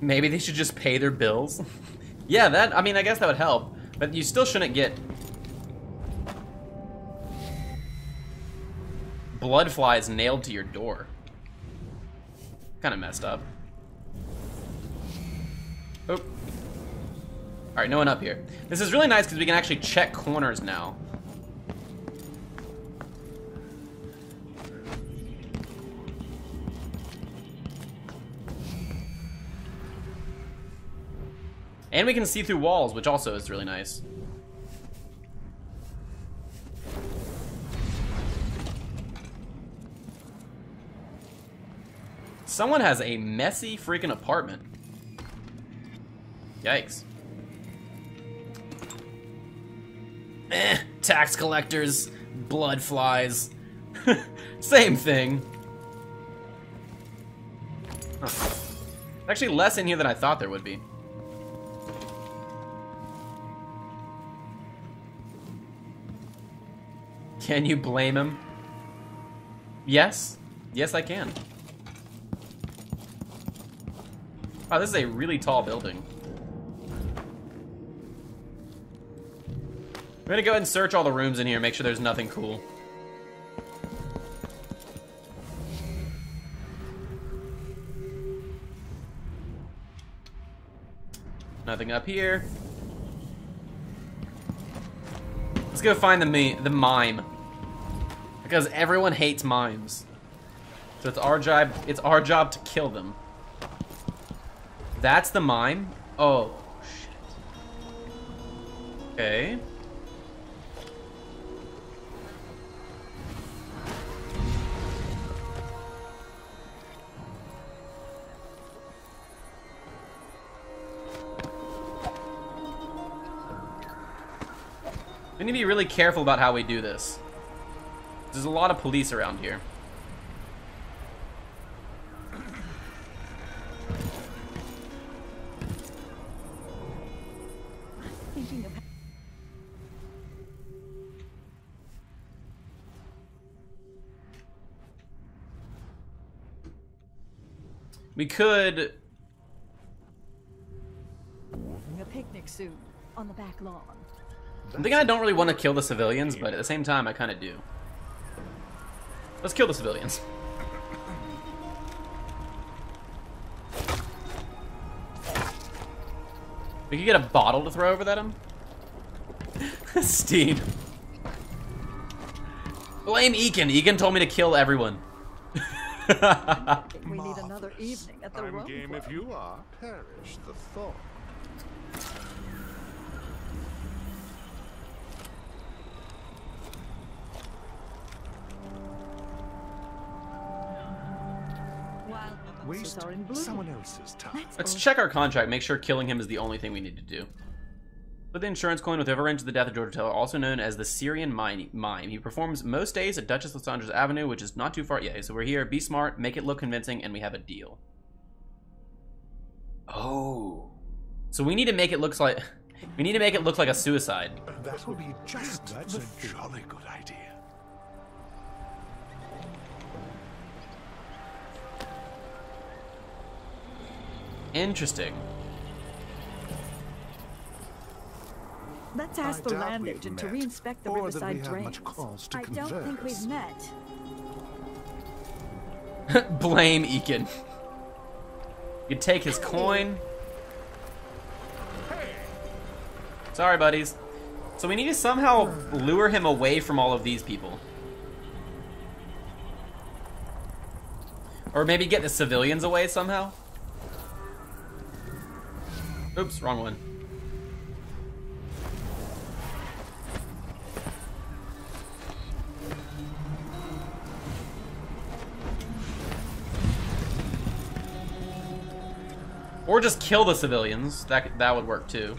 Maybe they should just pay their bills. yeah, that, I mean, I guess that would help. But you still shouldn't get blood flies nailed to your door. Kind of messed up. Oh. Alright, no one up here. This is really nice because we can actually check corners now. And we can see through walls, which also is really nice. Someone has a messy freaking apartment. Yikes. Eh, tax collectors, blood flies. Same thing. Huh. Actually less in here than I thought there would be. Can you blame him? Yes. Yes, I can. Wow, this is a really tall building. I'm gonna go ahead and search all the rooms in here, make sure there's nothing cool. Nothing up here. Let's go find the me the mime. Because everyone hates mimes. So it's our job it's our job to kill them. That's the mime? Oh, shit. Okay. We need to be really careful about how we do this. There's a lot of police around here. We could... A picnic soon on the back lawn. I'm thinking I don't really want to kill the civilians, but at the same time, I kind of do. Let's kill the civilians. We could get a bottle to throw over at him. Steen. Blame Ekin. Ekin told me to kill everyone. we need another evening at the I'm game Club. if you are. Perish the thought. Are in bloom. someone else's time. Let's go. check our contract, make sure killing him is the only thing we need to do. Put the insurance coin with whoever arranged the death of George Taylor, also known as the Syrian Mime. Mime. He performs most days at Duchess Lysandra's Avenue, which is not too far. Yeah, so we're here. Be smart, make it look convincing, and we have a deal. Oh. So we need to make it look like we need to make it look like a suicide. That would be just That's a jolly good idea. Interesting. Let's ask the doubt land agent to met, re-inspect the or that we riverside have drains. much cause I don't think we've met. Blame Ekin. You take his coin. Sorry, buddies. So we need to somehow lure him away from all of these people. Or maybe get the civilians away somehow. Oops, wrong one. Or just kill the civilians. That that would work too.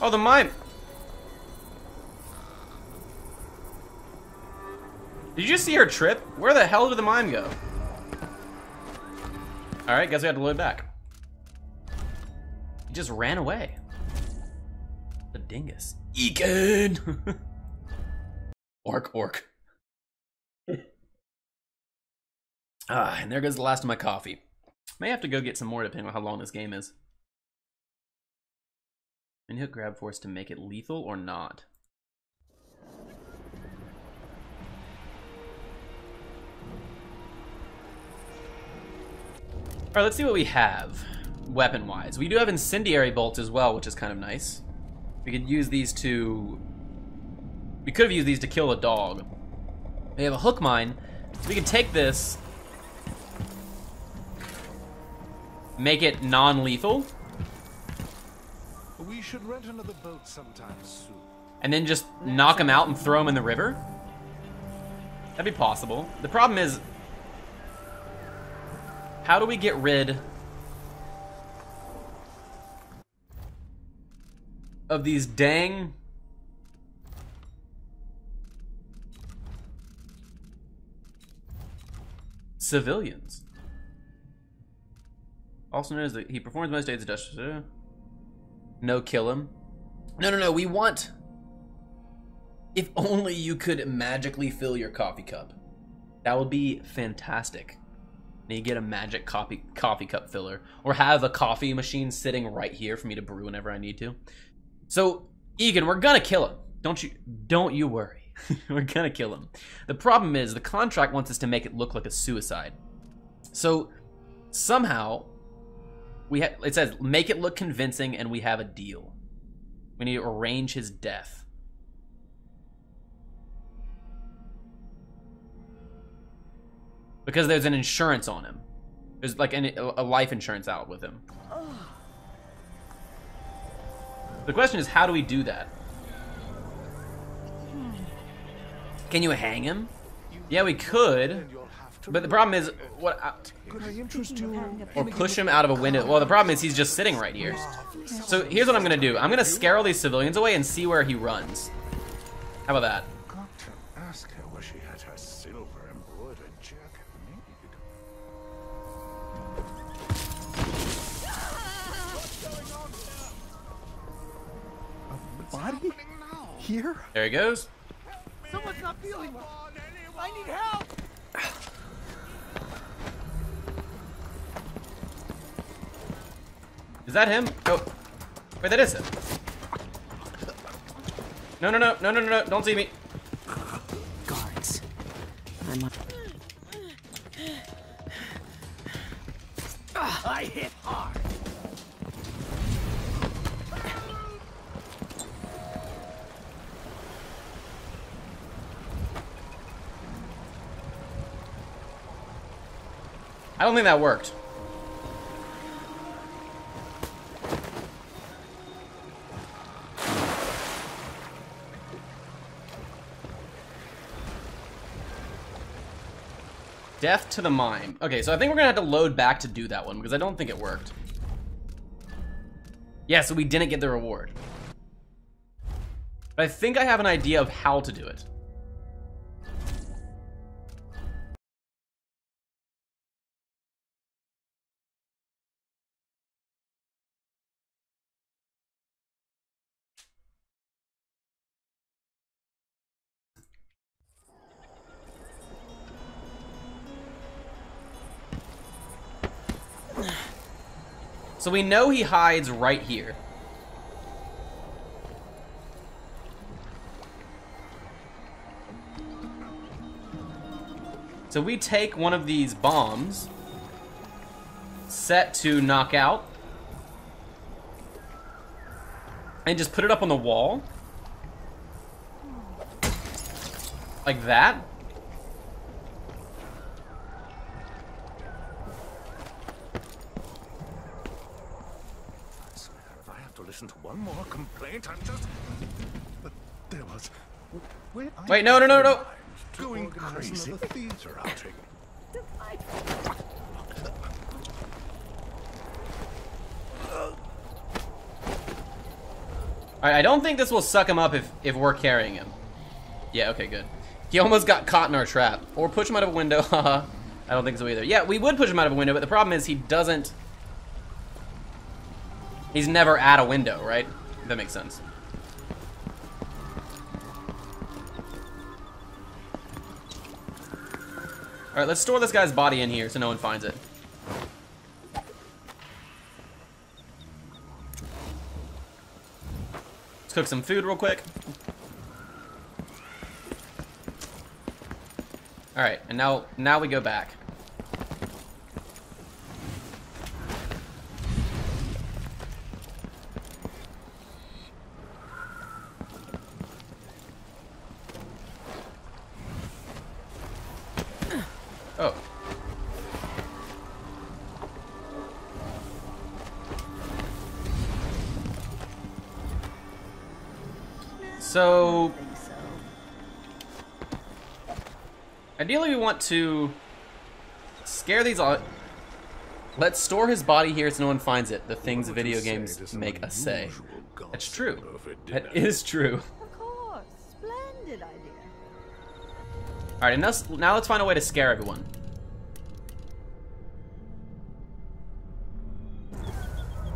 Oh, the mime. Did you see her trip? Where the hell did the mime go? Alright, guess we have to load back. He just ran away. The dingus. Egan! orc, orc. ah, and there goes the last of my coffee. May have to go get some more depending on how long this game is. And hit grab force to make it lethal or not. All right, let's see what we have weapon-wise. We do have incendiary bolts as well, which is kind of nice. We could use these to... We could have used these to kill a dog. We have a hook mine, so we can take this, make it non-lethal, should rent another boat sometime soon. and then just knock him out and throw him in the river? That'd be possible. The problem is, how do we get rid of these dang civilians? Also known as the, he performs most days of justice. No, kill him. No, no, no. We want. If only you could magically fill your coffee cup. That would be fantastic. And you get a magic coffee coffee cup filler, or have a coffee machine sitting right here for me to brew whenever I need to. So, Egan, we're gonna kill him. Don't you? Don't you worry. we're gonna kill him. The problem is the contract wants us to make it look like a suicide. So somehow we ha- it says make it look convincing, and we have a deal. We need to arrange his death. Because there's an insurance on him. There's like an, a life insurance out with him. The question is, how do we do that? Can you hang him? Yeah, we could. You'll have to But the problem is, what? I, Could I interest you? or push him out of a window. Well, the problem is he's just sitting right here. So here's what I'm gonna do. I'm gonna scare all these civilians away and see where he runs. How about that? Got to ask her where she had her silver embroidered jacket made. Body? Here? There he goes. Someone's not feeling well. I need help. Is that him? Oh, wait, that is him. No, no, no, no, no, no, no! Don't see me. guards. I'm on. I hit hard. I don't think that worked. Death to the mime. Okay, so I think we're gonna have to load back to do that one because I don't think it worked. Yeah, so we didn't get the reward. But I think I have an idea of how to do it. So we know he hides right here. So we take one of these bombs, set to knock out, and just put it up on the wall. Like that. I swear, if I have to listen to one more complaint, I'm just. But there was. Where I Wait, no, no, no, no. Going crazy. The theater outing. Alright, I don't think this will suck him up if, if we're carrying him. Yeah, okay, good. He almost got caught in our trap. Or push him out of a window. Haha. I don't think so either. Yeah, we would push him out of a window, but the problem is he doesn't... He's never at a window, right? That makes sense. Alright, let's store this guy's body in here so no one finds it. Let's cook some food real quick. Alright, and now now we go back. So, ideally we want to scare these all. Let's store his body here so no one finds it. The things video games make us say. unusual That's true. if it That did is true. Of course. Splendid idea. Alright, and now, now let's find a way to scare everyone.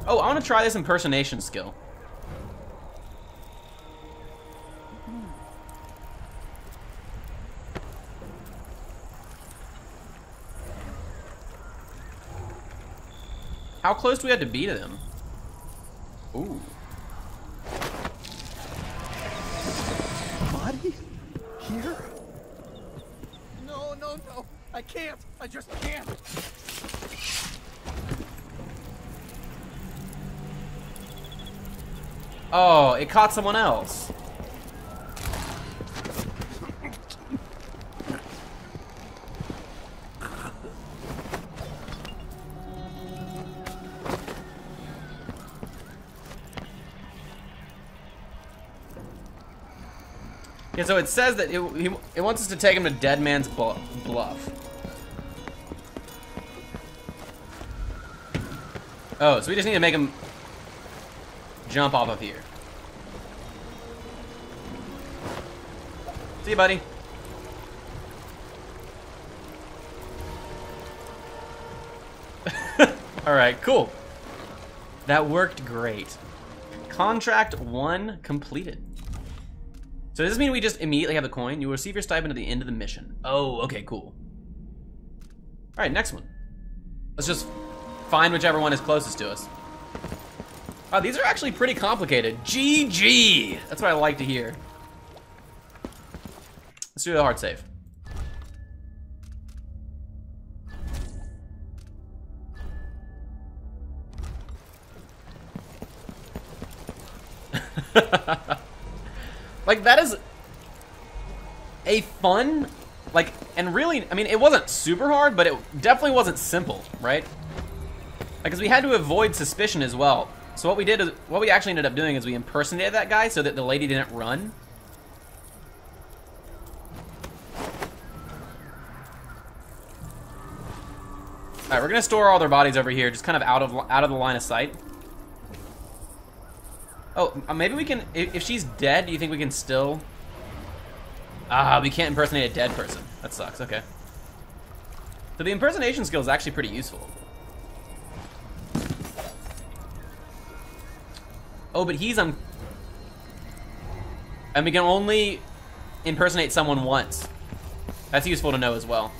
Oh, I want to try this impersonation skill. How close do we have to be to them? Ooh. Body? Here? No, no, no. I can't. I just can't. Oh, it caught someone else. So it says that it, he, it wants us to take him to Dead Man's Bluff. Oh, so we just need to make him jump off of here. See you, buddy. Alright, cool. That worked great. Contract one completed. So does this mean we just immediately have the coin? You will receive your stipend at the end of the mission. Oh, okay, cool. Alright, next one. Let's just find whichever one is closest to us. Wow, these are actually pretty complicated. GG! That's what I like to hear. Let's do the hard save. like, that is a fun, like, and really, I mean, it wasn't super hard, but it definitely wasn't simple, right? Because we had to avoid suspicion as well. So what we did is, what we actually ended up doing is we impersonated that guy so that the lady didn't run. All right, we're gonna store all their bodies over here, just kind of out of out of the line of sight. Oh, uh, maybe we can. If, she's dead, do you think we can still? Ah, we can't impersonate a dead person. That sucks. Okay. So the impersonation skill is actually pretty useful. Oh, but he's um. And we can only impersonate someone once. That's useful to know as well.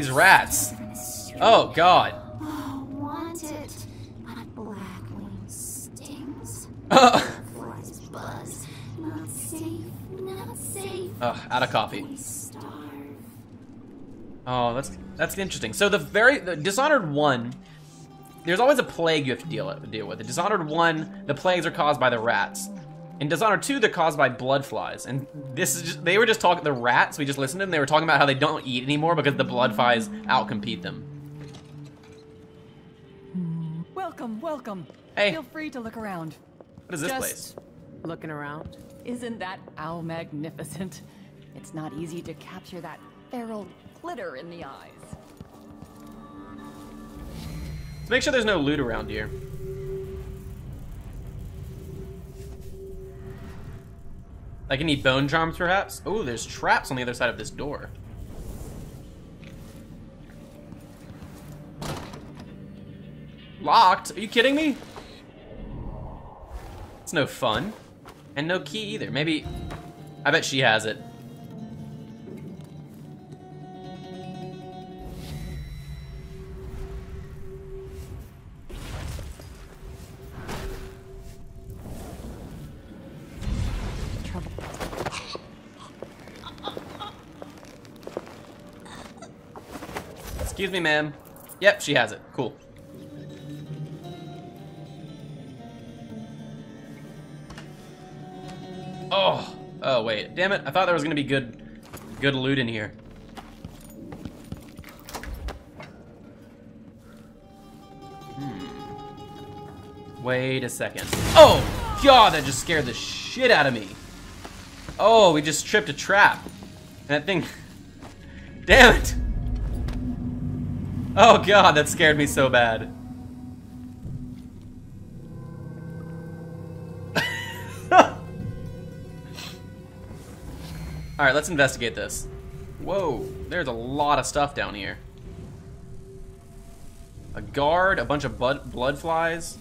These rats. Oh, God. Want it, but black wing stings. Ugh, Flies buzz. Not safe, not safe. out of coffee. Oh, that's that's interesting. So the very the Dishonored one, there's always a plague you have to deal deal with. The Dishonored one, the plagues are caused by the rats. In Dishonored two, they're caused by blood flies. And this is just, they were just talking the rats. We just listened to them. They were talking about how they don't eat anymore because the blood flies outcompete them. Welcome, welcome. Hey. Feel free to look around. What is this Just place? Looking around? Isn't that owl magnificent? It's not easy to capture that feral glitter in the eyes. Let's make sure there's no loot around here. Like any bone charms, perhaps? Oh, there's traps on the other side of this door. Locked? Are you kidding me? It's no fun. And no key either. Maybe... I bet she has it. Excuse me, ma'am. Yep, she has it. Cool. Oh, oh wait, damn it! I thought there was gonna be good, good loot in here. Hmm. Wait a second. Oh God, that just scared the shit out of me. Oh, we just tripped a trap, and that thing. Damn it! Oh god, that scared me so bad. Alright, let's investigate this. Whoa, there's a lot of stuff down here. A guard, a bunch of blood, blood flies.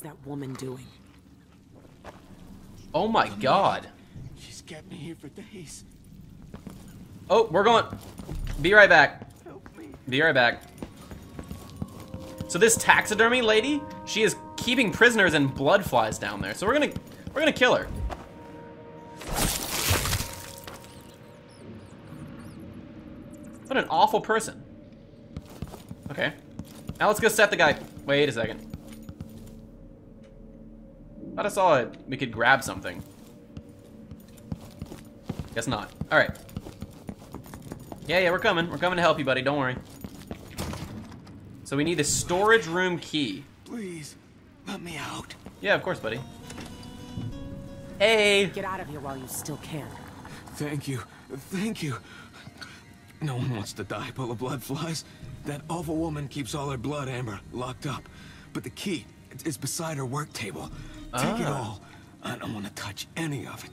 Is that woman doing? Oh my god. She's kept me here for days. Oh, we're going. Be right back. Be right back. So this taxidermy lady, she is keeping prisoners and blood flies down there. So we're gonna we're gonna kill her. What an awful person. Okay. Now let's go set the guy. Wait a second. Thought I saw it. We could grab something. Guess not. All right. Yeah, yeah, we're coming. We're coming to help you, buddy. Don't worry. So we need the storage room key. Please, let me out. Yeah, of course, buddy. Hey. Get out of here while you still can. Thank you. Thank you. No one wants to die full of blood flies. That awful woman keeps all her blood, Amber, locked up. But the key is beside her work table. Take it Ah. all. I don't want to touch any of it.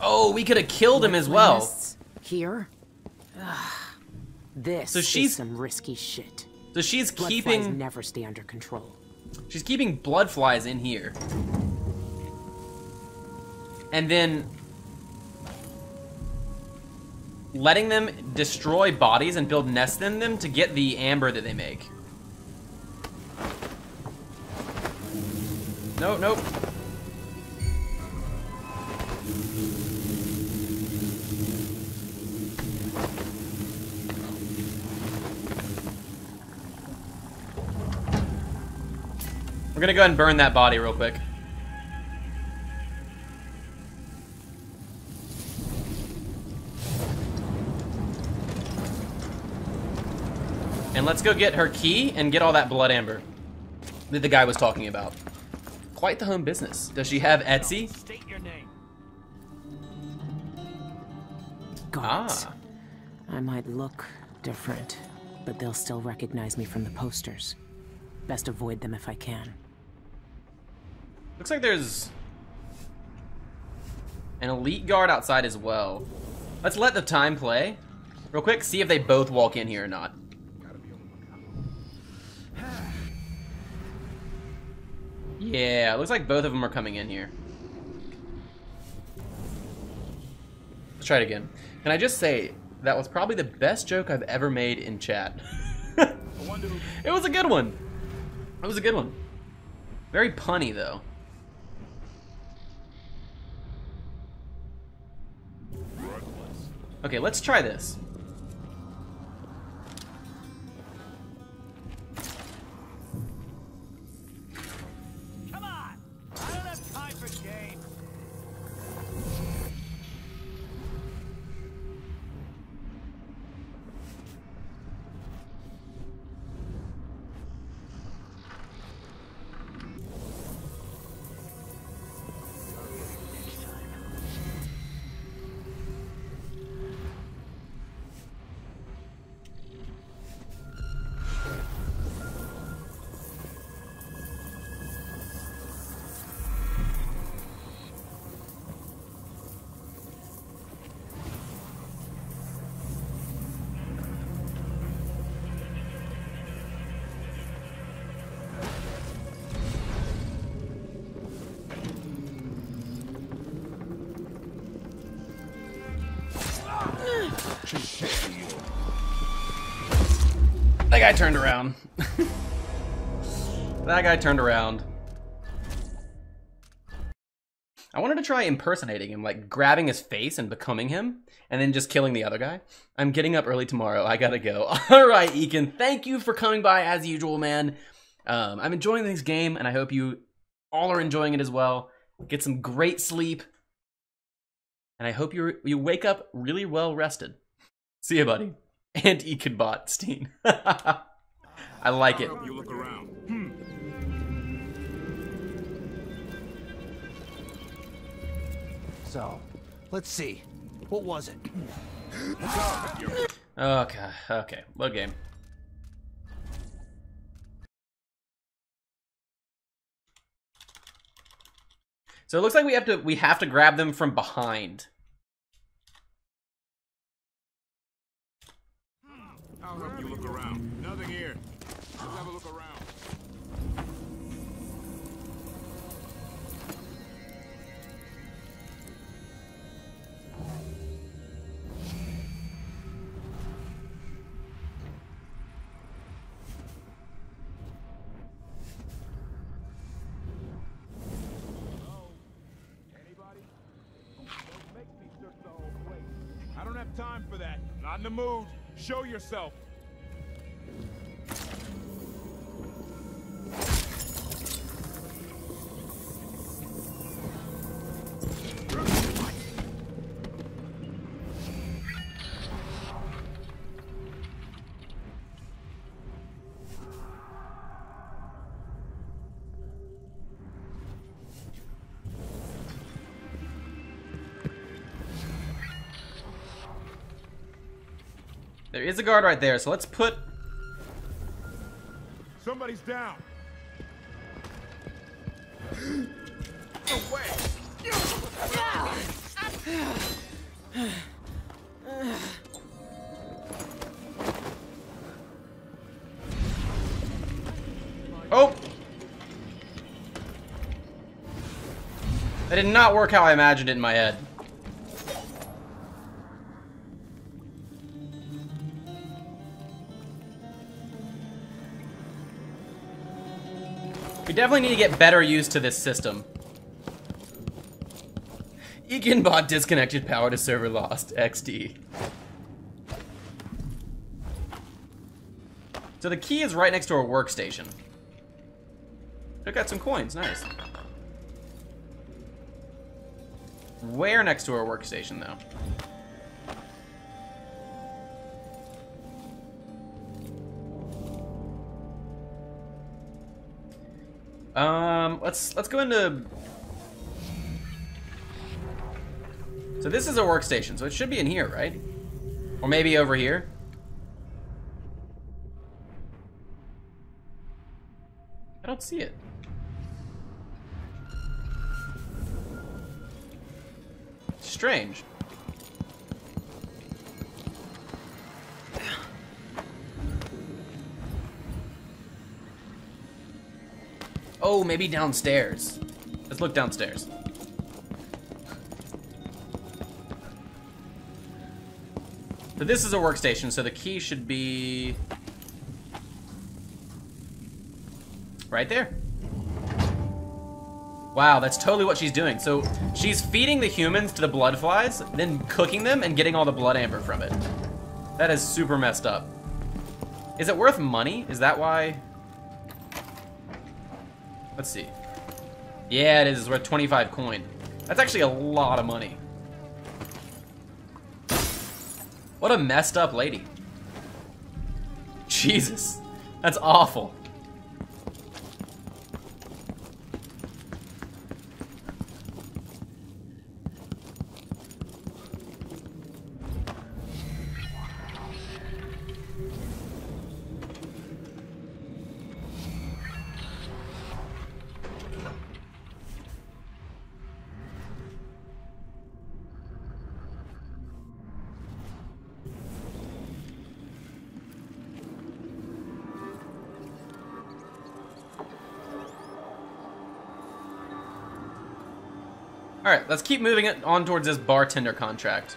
Oh, we could have killed him as well. Here? Ugh. This So she's- is some risky shit. So she's Blood flies keeping never stay under control. she's keeping blood flies in here. And then letting them destroy bodies and build nests in them to get the amber that they make. No, nope. We're gonna go ahead and burn that body real quick. And let's go get her key and get all that blood amber that the guy was talking about. Quite the home business. Does she have Etsy? State your name. Guards. Ah. I might look different, but they'll still recognize me from the posters. Best avoid them if I can. Looks like there's an elite guard outside as well. Let's let the time play. Real quick, see if they both walk in here or not. Yeah, looks like both of them are coming in here. Let's try it again. Can I just say, that was probably the best joke I've ever made in chat. it was a good one. It was a good one. Very punny, though. Okay, let's try this. Guy turned around. that guy turned around. I wanted to try impersonating him, like grabbing his face and becoming him, and then just killing the other guy. I'm getting up early tomorrow. I gotta go. All right, Ekin. Thank you for coming by as usual, man. Um, I'm enjoying this game, and I hope you all are enjoying it as well. Get some great sleep, and I hope you you wake up really well rested. See you, buddy. And Ekinbot, Steen. I like it. You look around. Hmm. So, let's see. What was it? Okay, okay. Load game. So it looks like we have to we have to grab them from behind. I'll help you look around. Nothing here. Let's have a look around. I don't have time for that. Not in the mood. Show yourself. There is a guard right there, so let's put Somebody's down. Oh! That did not work how I imagined it in my head. Definitely need to get better used to this system. Ekinbot disconnected power to server lost. XD. So the key is right next to our workstation. Took out some coins, nice. Where next to our workstation, though? Um, let's let's go into. So this is a workstation, so it should be in here, right? Or maybe over here. I don't see it. Strange. Oh, maybe downstairs. Let's look downstairs. So this is a workstation, so the key should be... Right there. Wow, that's totally what she's doing. So she's feeding the humans to the blood flies, then cooking them and getting all the blood amber from it. That is super messed up. Is it worth money? Is that why? Let's see. Yeah, it is. It's worth 25 coin. That's actually a lot of money. What a messed up lady. Jesus. That's awful. All right, let's keep moving it on towards this bartender contract.